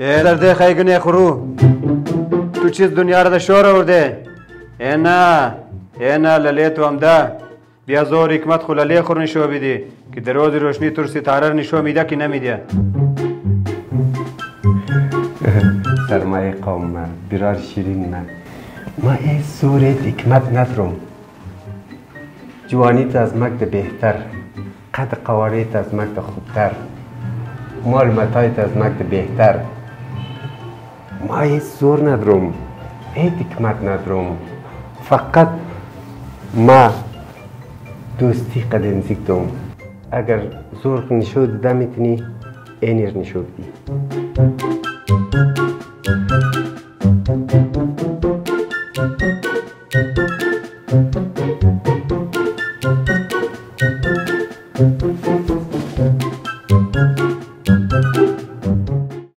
Elerde kaygını kuru. Tuçiz dünyada şor orde. Ena, ena lalet تو هم ده. بیا زور حکمت خو للی خور نشو بیدی که در روز روشنی تر ستاره نشو میده که نمیده. سرمایه قوم من برار شیرین من. ما این زور حکمت نترم جوانی از مکد بهتر. قد قواریت از مکد خوبتر. مال متایت از مکد بهتر. ما ای زور ندارم. ای حکمت ندارم. فقط ما دوستی قد نزدیک دوم اگر زور نشود ده می‌تونی اینیر نشود دی